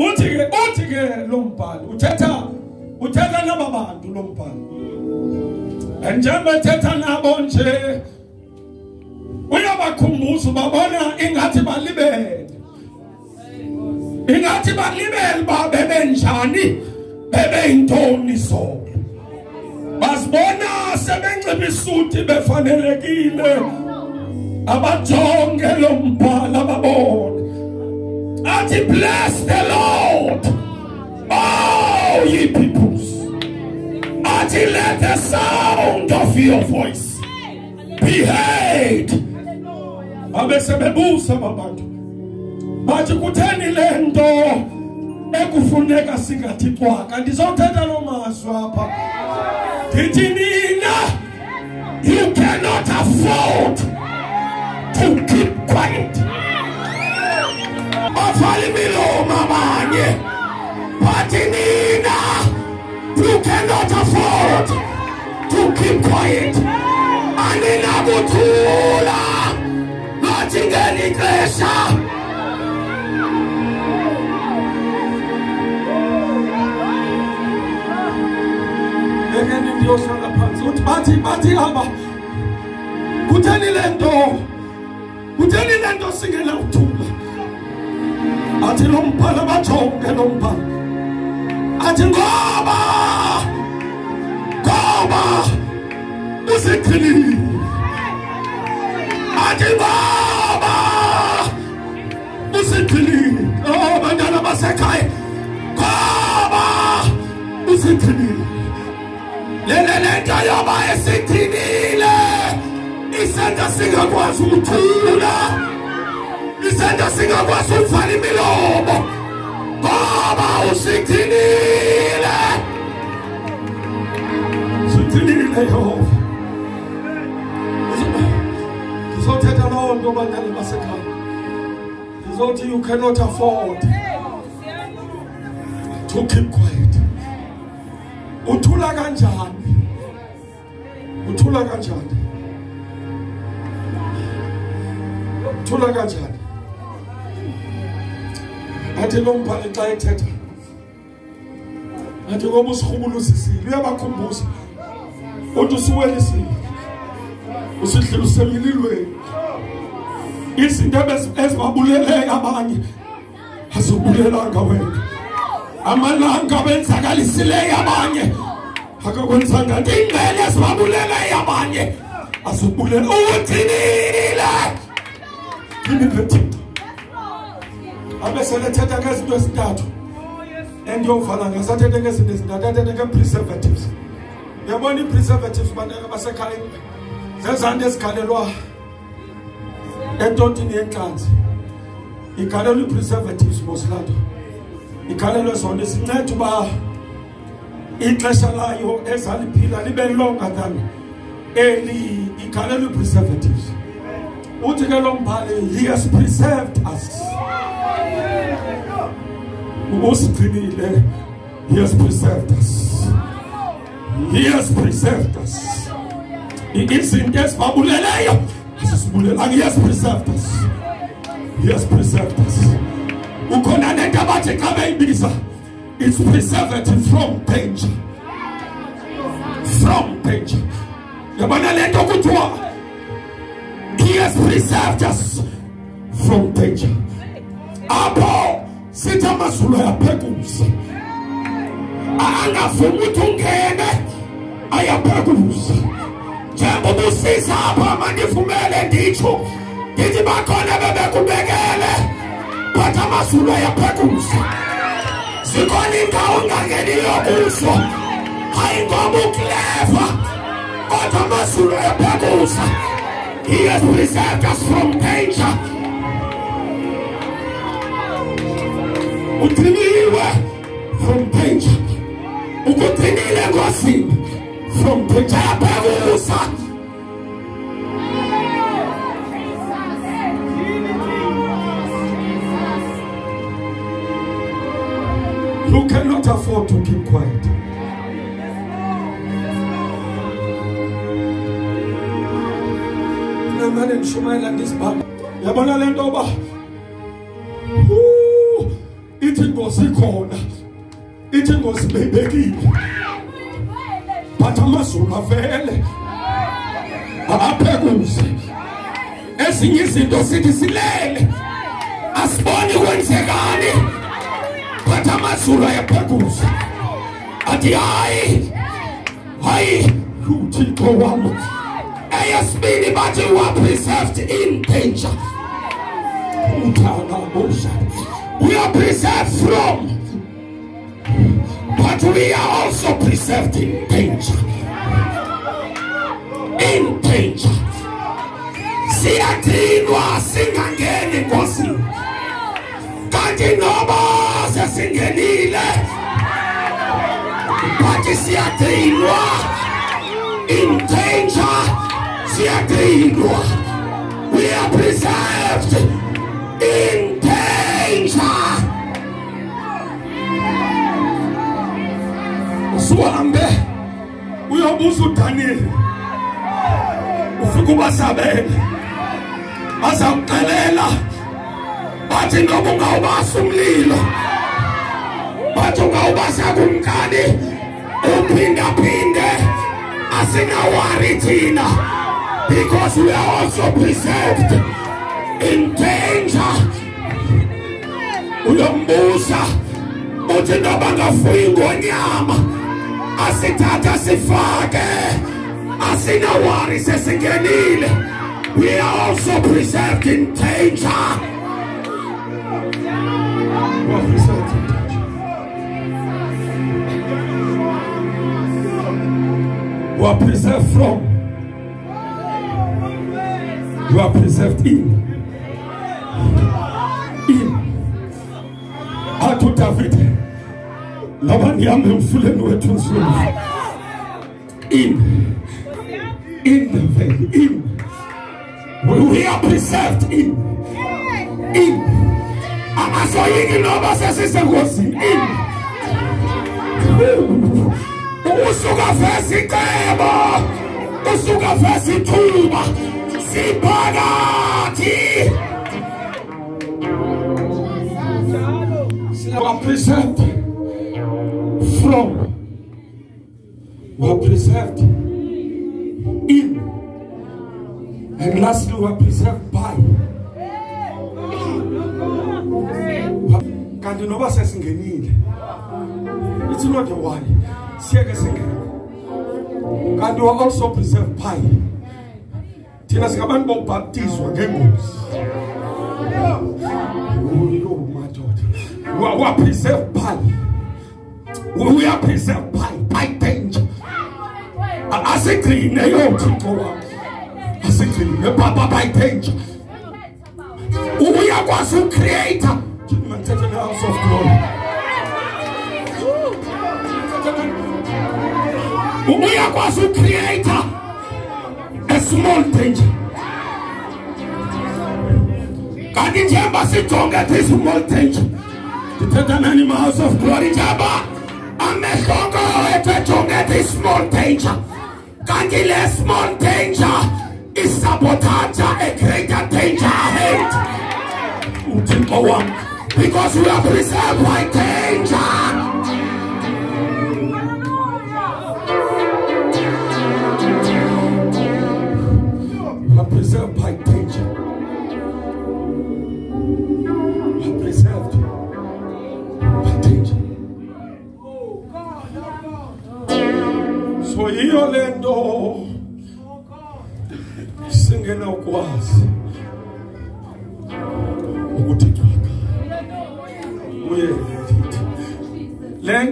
uthi ke uthi ke lo mbhalo uthetha uthetha naba bantu lo mbhalo. Njengoba ethetha nabo nje uyabakhumbuza babona ingathi balibele. Ingathi balibele ba bebenjani bebeyintoni zolo basibona sebenxiba isuti befanelekile. Abajonge lo mbhala babone athi bless the lord. Oh ye peoples. Athi let the sound of your voice be heard. Abesebebuza babantu bathi kutheni le nto ekufuneka singathi cwaka ndizothetha loo mazwi apha ndithi nina you cannot afford to keep quiet bavala imilomo abanye bathi nina you cannot afford to keep quiet. Aninakuthula. Ngathi ngeli xesha. Ndiyohlala phansi uthi bathi bathi aba kutheni le nto? Kutheni le athi lo mbhala bajonge lo mbhala athi ngoba ngoba usiqhelile athi ngoba usiqhelile oh bantwana basekhaya. Ngoba usiqhelile lele lento yoba esithini isenza singakwazi ukuthula isenza singakwazi ukuvala imilomo ngoba usithinile sithinile yehova. Ngizothetha loo nto bantwana basekhaya ngizothi you cannot afford. To keep quiet. Uthula kanjani uthula kanjani thula kanjani athi lo mbhali xa ethetha athi ngoba usirhubuluzisile uyabakhumbuza. Uthi usiwelisile usidlulisele ililweni izinto ezibabuleleyo abanye azibulelanga wena. Amalanga abenzakalisileyo abanye akakwenzanga nto ingqele ezibabuleleyo abanye azibulela uthinile thini lethixo abe selethetha ngezinto ezintathu. Endiyovala ngazo athethe ngezinto ezintathu athethe ngee-preservatives uyabona ii-preservatives bantwana basekhaya? Zezanto ezikhalelwa entontini yentlanzi. Ikhalelwa ii-preservatives mosilanto ikhalelwe zona zinceda uba ixesha layo ezaliphila libe longer than eli ikhalelwe ii-preservatives he has preserved us. He has preserved us. He has preserved us. Izinto ezibabuleleyo asisibulelanga he has preserved us. He has preserved us. Nento abathi xa beyibiza it's preservative from danger. From danger he has preserved us from danger. Apho sithi amazulu ayaphekuza angavumi ukuthi ungene ayaphekuza njengoba usisa apha mandivumele nditsho. Ndithi bakhona bebekubekele but amazulu ayaphekuza zikhona indawo ongangeniyo kuzo hayi ngoba ukleva kodwa amazulu ayaphekuza he has preserved us from danger. Uthiniwe from danger. Ukuthinile ngosini from danger. Yaphekuza You cannot afford to keep quiet. Namane nishumayela ndisibhaba. Yabona le nto ba. Uu, ithi ingozi ikhona ithi ingozi beyibekile but amazulu avele aphekuze ezinye izinto sithi silele asiboni kwenzekani. But amazulu ayaphekuza athi hayi hayi uthixo wami eyesibili bathi you are preserved in danger. We are preserved from but we are also preserved in danger. In danger. Siyadinwa singangeni engozini kanti noba sesingenile but siyadinwa in danger siyadinwa we are preserved in danger. Usuhambe uyobuza udaniyeli ufika ubasabele. Bazawuxelela bathi noba ungawubasa umlilo. Bathi ungawubasa kumkani uphindaphinde asinawari thina because we are also preserved in danger. Uyombuza uthi noba ngafuyi ngonyama asithatha sifake. Asinawari sesingenile. We are also preserved in danger. We are preserved from you are preserved in. In. Hatu David. Labda niambe mfuleni wetu nzuri. In. In the faith. In. We are preserved in. In. Amasoyingi noba sesisengozini. In. Usuka fesi kebo. Usuka fesi. Are preserved from we are preserved in. And lastly we are preserved by. Kanti noba sesingenile. It's not a worry. Siyeke singene. Kanti we are also preserved by thina singabantu bokubhaptizwa ngengozi. Madoda wapreserve pali uyapreserve pali by danger. Asigcine yothixo wakho asigcine baba by danger. Uyakwazi ucreator mandithethe nehouse of glory. Uyakwazi ucreator small danger kanti njengoba sijonge the small danger ndithetha nani ma-house of glory njengoba amehloko wethu ejonge the small danger kanti le small danger isabotaja a greater danger ahead. Uthixo wam because we are preserved by danger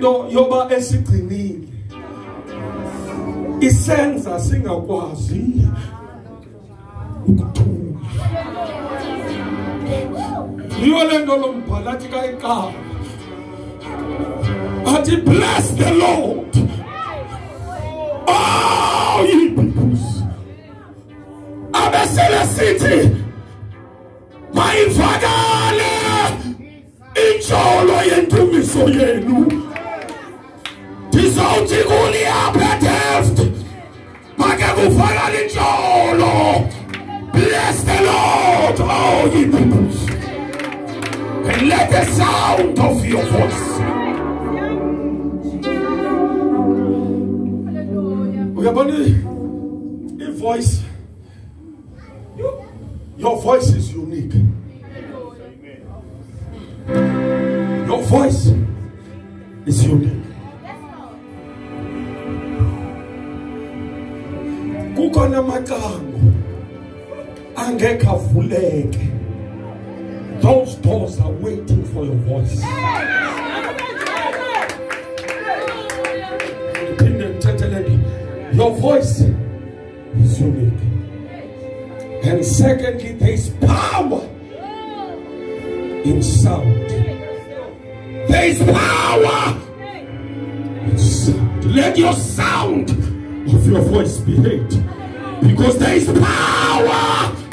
le nto yoba esigcinile. Isenza singakwazi ukuthula. Yiyo le nto lo mbhalo athi kayiqala. Athi bless the lord. Oh ye peoples. Abesele sithi mayivakale injolo yendumiso yenu ndizawuthi kuni apha teft make kuvakale injolo bless the lord oh ye peoples And let the sound of your voice. Uyabona a voice. Your voice is unique. Those doors are waiting for your voice. Your voice is unique. And secondly there is power in sound. There is power in sound. Let your sound of your voice be heard. Because there is power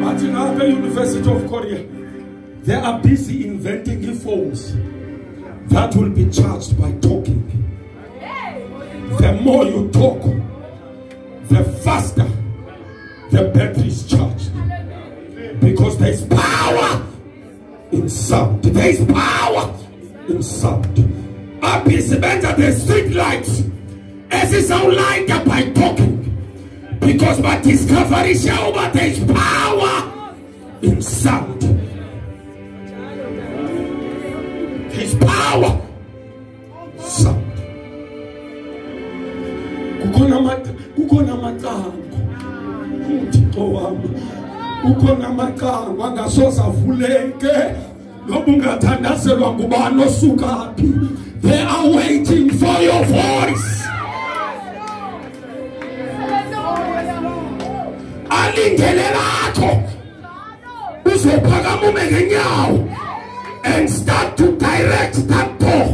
but in our university of korea they are busy inventing phones that will be charged by talking. The more you talk the faster the battery is charged. Because there is power in sound. There is power in sound. Abisebenza the street lights ezizawulayita by talking because badiscoverisha uba there is power in sound. There is power. Sound. Kukhona amacango uthixo wami kukhona amacango angasoze avuleke noba ungathandazelwa ngubani osukaphi they are waiting for your voice alindele lakho. Ngenyawo and start to direct that door.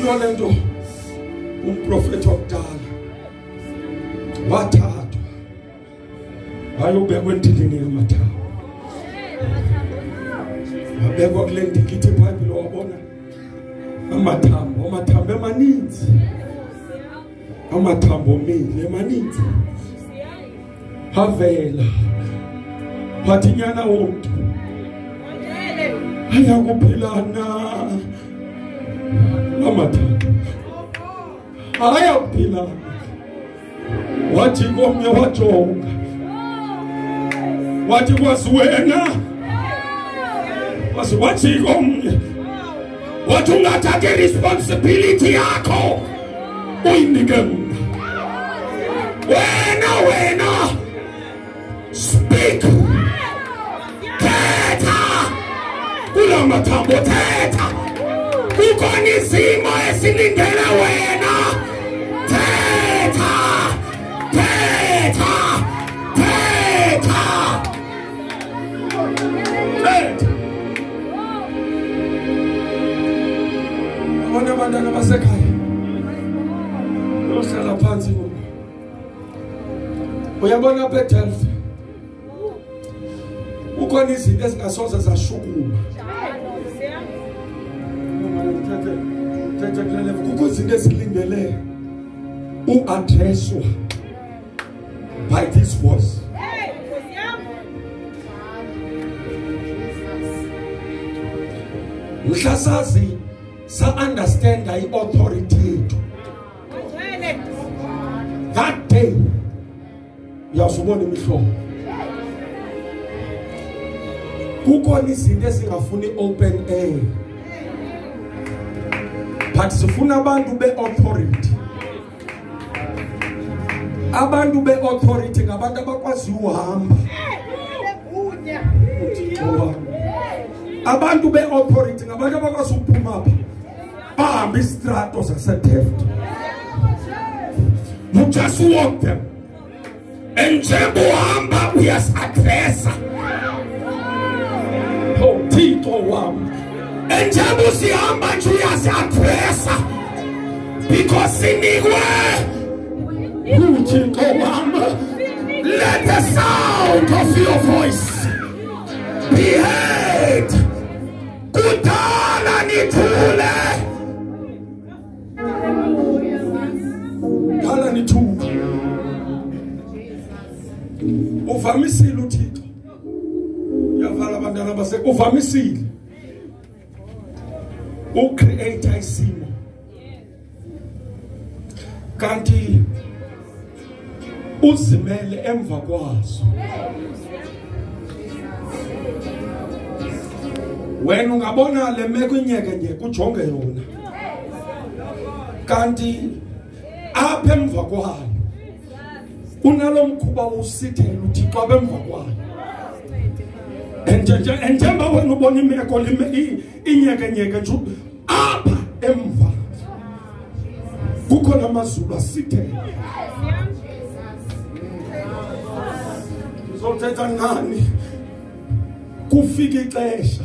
Kuyo le nto umprofethi wakudala. Wathathwa. Wayobekwa endilini yamathambo wabekwa kule ndikithi ibhayibhile wabona amathambo maninzi. Amathambo omile maninzi. Avela wathi nyana womntu ayakuphila na la mathambo. Ayakuphila wathi komnye wajonga. Wathi kwasi wena. Wathi wathi komnye. Wathi ungathatha iresponsibility yakho uyinike mna wena wena. Speak. Thetha kula mathambo thetha kukhona izimo esilindele wena. Thetha thetha thetha thetha abantwana basekhaya. Ohlala phansi ngoku uyabona apha edelfa kukhona izinto ezingasoze zashukuma. Kukho izinto ezilindele uadreswa by this voice. Mhla sa-understand i-authority yethu that day uyazubona imihlobo kukhona izinto ezingafuni open air. But sifuna abantu be-authority abantu be-authority ngabantu abakwaziyo uhamba. Abantu be-authority ngabantu abakwazi ukuphuma apha bahambe isitrato zasedeft you just walk them. And njengoba uhamba uyasi-adresa oh thixo wami enjengoba usihamba nje uyasi-adresa because sinikwe uthixo wami let the sound of your voice be heard. Kudala nithule uvamisile uthixo. Uyavala abantwana base uvamisile. Ucreate isimo. Kanti uzimele emva kwazo. Wena ungabona le meko inyeke nyeke ujonge yona. Kanti apha emva kwayo unalo mkhuba usithela uthixo apha emva kwayo enjengoba wena ubona imeko lime- i- inyekenyeke nje apha emva kukho namazulu asithela. Uzothetha nani kufika ixesha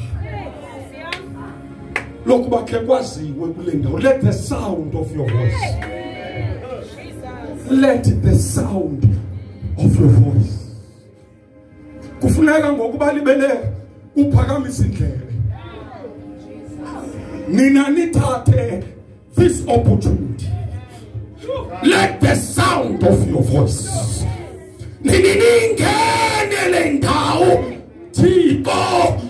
lokuba khe kwaziwe kule ndawo let the sound of your voice let the sound of your voice. Kufuneka ngokuba libele uphakamisa indlebe. Nina nithathe this opportunity. Let the sound of your voice. Nini ningene le ndawo? Thixo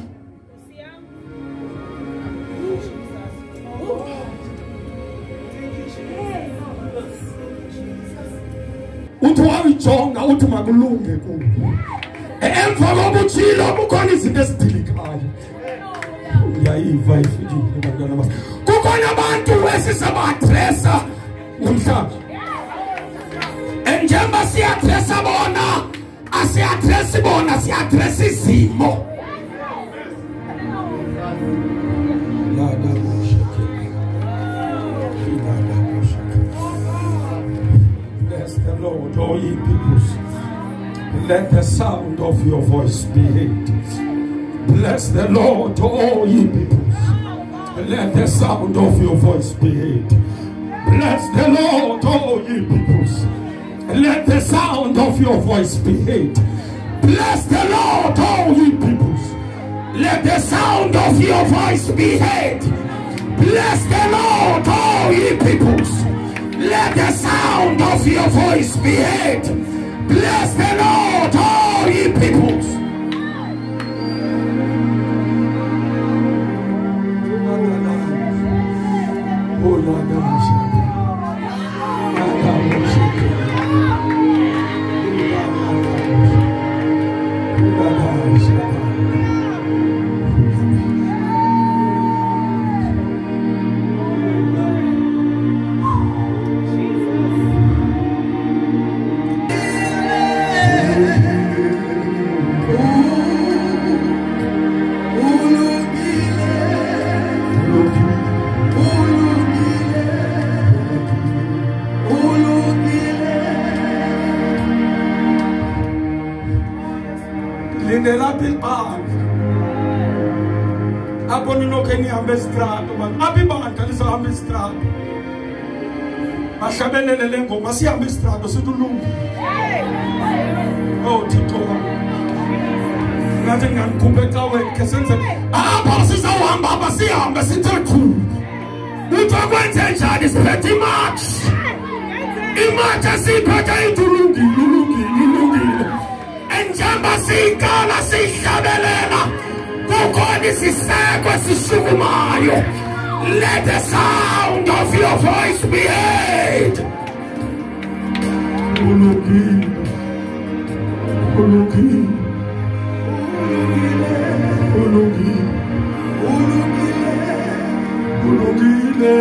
uthi wayijonga uthi makulunge kuwe emva koba utshilo kukhona izinto ezidilikayo ndiyayiva ifikile bantwana bam kukhona abantu esisabaadresa namhlanje. Njengoba siadresa bona asiadresi bona siadresa izimo Let the sound of your voice be heard. Bless the Lord, all ye peoples. Let the sound of your voice be heard. Bless the Lord, all ye peoples. Let the sound of your voice be heard. Bless the Lord, all ye peoples. Let the sound of your voice be heard. Bless the Lord, all ye peoples. Let the sound of your voice be heard. Bless the Lord, all ye peoples. Oh, bahlabelele le ngoma sihambe isitrato sithi ulungile oh thixo wam ngathi ndinganikhupha ecaweni khe senze apha sizawuhamba apha sihambe sithe chu. Uthi kwenze njani? Siphethe imatshi imatshi esiyiphethe ithi ulungile ulungile ulungile. Enjemba siyiqala siyihlabelela. Kukhona isiseko esishukumayo let the sound of your voice be heard. Ulungile ulungile ulungile ulungile ungathula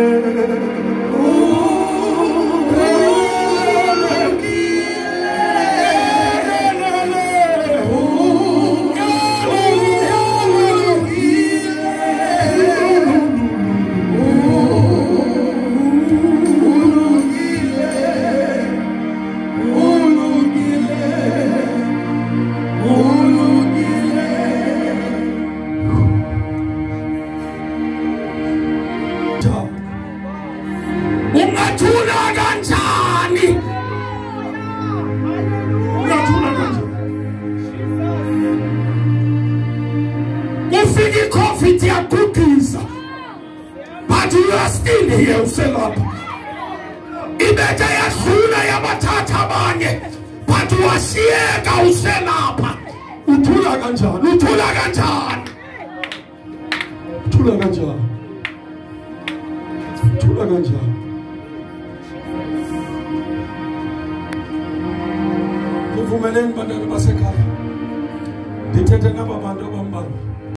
hiyo usema hapa ibeja ya suna ya matata manye patu wasiyeka usema hapa. Utula kanjani utula kanjani utula kanjani utula kanjani kuvumeleni bandana basekhaya ndithethe naba bantu abambalwa